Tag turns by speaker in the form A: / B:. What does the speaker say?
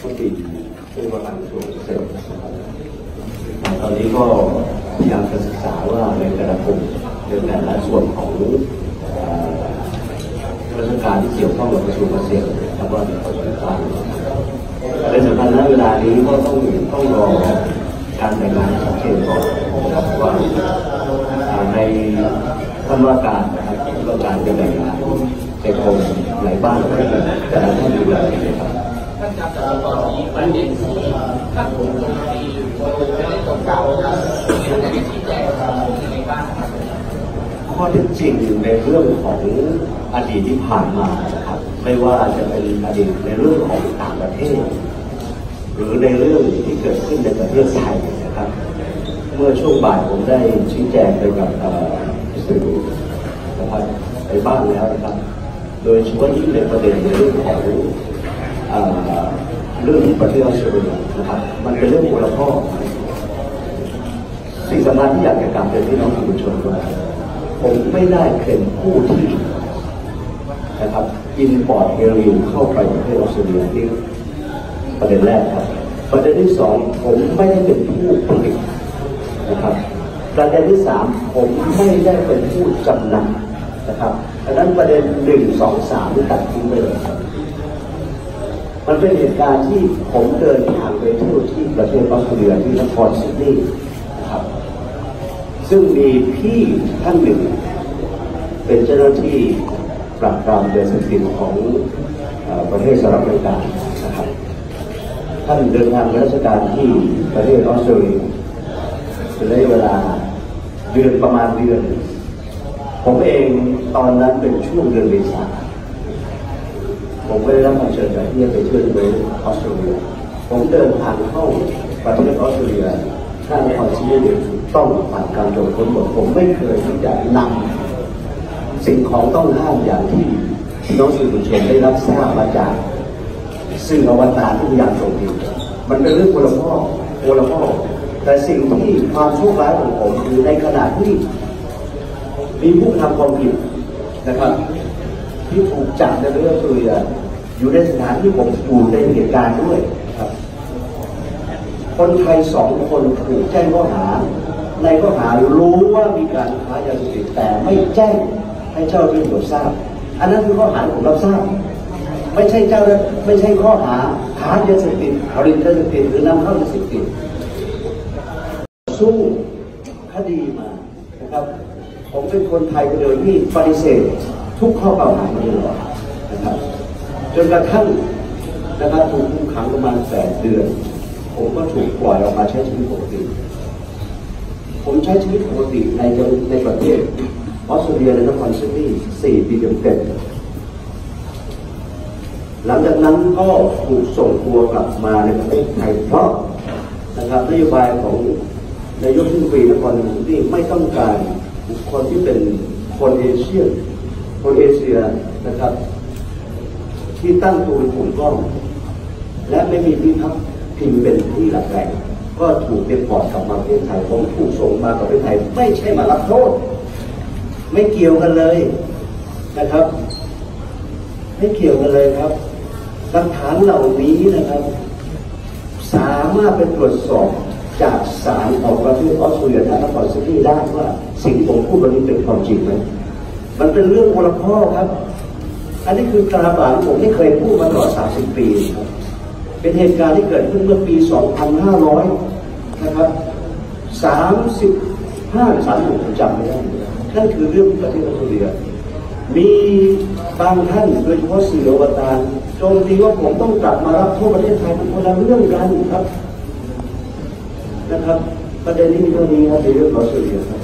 A: ผู้ดีผู้ว่าการกระทรวงเกษตรนะครับตอนนี้ก็พยายามจะศึกษาว่าในแต่ละกลุ่มในแต่ละส่วนของเอ่อราชการที่เกี่ยวข้องกับกระทรวงเกษตรแล้วก็มีผลงานในสำคัญณเวลานี้ก็ต้องต้องรอการรายงงานชัดเจนก่อนนะครับว่าในท่านว่าการนะครับว่าการจะแบ่งงานในกรมไหนบ้างแต่ละท่านดูแลนะครับ
B: ท่านครับแต่ต อนนี้ประเด็นที่ท่านผมลงในไม่ได้ตรงกล่าวนะครับท่านจะได้ชี้แจงครับในบ้างครับ
A: ข้อเท็จจริงในเรื่องของอดีตที่ผ่านมานะครับ ไม่ว่าจะเป็นอดีตในเรื่องของต่างประเทศ หรือในเรื่องที่เกิดขึ้นในประเทศไทยนะครับ เมื่อช่วงบ่ายผมได้ชี้แจงไปกับเอ่อสื่อนะครับไปบ้างแล้วนะครับ โดยเฉพาะยิ่งในประเด็นในเรื่องของ เรื่องประเทศออสเตรเลียนะครับมันเป็นเรื่องคนละข้อสิ่งสำคัญที่อยากจะกลับเรียนพี่น้องสื่อมวลชนว่าผมไม่ได้เป็นผู้ที่นะครับอินพอร์ตเฮโรอีนเข้าไปประเทศออสเตรเลียนี่ประเด็นแรกครับ ประเด็นที่สองผมไม่ได้เป็นผู้ผลิตนะครับ ประเด็นที่สามผมไม่ได้เป็นผู้จำหน่ายนะครับดังนั้นประเด็นหนึ่งสองสามนี่ตัดทิ้งไปเลยครับ มันเป็นเหตุการณ์ที่ผมเดินทางไปเที่ยวที่ประเทศออสเตรเลียที่นครซิดนีย์นะครับ ซึ่งมีพี่ท่านหนึ่ง เป็นเจ้าหน้าที่ปราบปรามยาเสพติดของอประเทศสหรัฐอเมริกานะครับท่านเดินทางราชการที่ประเทศออสเตรเลียเป็นระยะเวลาเดือนประมาณเดือน ผมเองตอนนั้นเป็นช่วงเดือนเมษา ผมก็ได้รับการเชิญจากที่จะไปเที่ยวที่ปออสเตรเลีย ผมเดินทางเข้าประเทศออสเตรเลียถ้านครซีดนียต้องผ่านการตรวจค้นหมดผมไม่เคยที่จะนำสิ่งของต้องห้ามอย่างที่น้องสื่อมวลชนได้รับทราบมาจากสื่ออวตารที่พยายามส่งดีมันเป็นเรื่องคนลพ่อคนลพ่อแต่สิ่งที่ความโชคร้ายของผมคือในขณะที่มีผู้ทำความผิดนะครับ ที่ถูกจับในเรื่องตัวอยู่ในสถานที่ผมอยู่ในเหตุการณ์ด้วยครับ คนไทยสองคนถูกแจ้งข้อหา ในข้อหารู้ว่ามีการค้ายาเสพติดแต่ไม่แจ้งให้เจ้าหน้าที่ตำรวจทราบ อันนั้นคือข้อหาที่ผมรับทราบ ไม่ใช่เจ้าหน้าไม่ใช่ข้อหาค้ายาเสพติดผลิตยาเสพติดหรือนำเข้ายาเสพติดสู้คดีมานะครับ ผมเป็นคนไทยคนเดียวที่ปฏิเสธ ทุกข้อกล่าวหามาตลอนะครับจนกระทั่งนะครับถูกคุมขังประมาณแปดเดือน ผมก็ถูกปล่อยออกมาใช้ชีวิตปกติ ผมใช้ชีวิตปกติในในประเทศออสเตรเลียและนครซิดนีย์สี่ปีเต็มๆหลังจากนั้นก็ถูกส่งตัวกลับมาในประเทศไทยเพราะนะครับนโยบายของนายกทศมนตรีนครซิดนีย์ไม่ต้องการบุคคลที่เป็นคนเอเชีย คนเอเชียนะครับ ที่ตั้งตัวเป็นกลุ่มกล้องและไม่มีที่พักพิงเป็นที่หลักแหล่งก็ถูกเดพอร์ตกลับมาประเทศไทยผมถูกส่งมากับประเทศไทย ไม่ใช่มารับโทษ ไม่เกี่ยวกันเลยนะครับ ไม่เกี่ยวกันเลยครับหลักฐานเหล่านี้นะครับ สามารถไปตรวจสอบจากศาลของประเทศออสเตรเลียและนครซิดนีย์ได้ว่าสิ่งที่ผมพูดวันนี้เป็นความจริงไหม มันเป็นเรื่องคนละข้อครับ อันนี้คือตราบาปที่ผมไม่เคยพูดมาตลอด 30 ปีครับเป็นเหตุการณ์ที่เกิดขึ้นเมื่อปี 2500 นะครับ 35 36ผมจำไม่ได้นั่นคือเรื่องประเทศออสเตรเลีย มีบางท่านโดยเฉพาะสื่ออวตารโจมตีว่าผมต้องกลับมารับโทษประเทศไทยเป็นคนละเรื่องกันครับ นะครับ ประเด็นนี้มีเท่านี้ครับในเรื่องออสเตรเลียครับ